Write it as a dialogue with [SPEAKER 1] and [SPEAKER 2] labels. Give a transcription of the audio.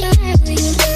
[SPEAKER 1] the you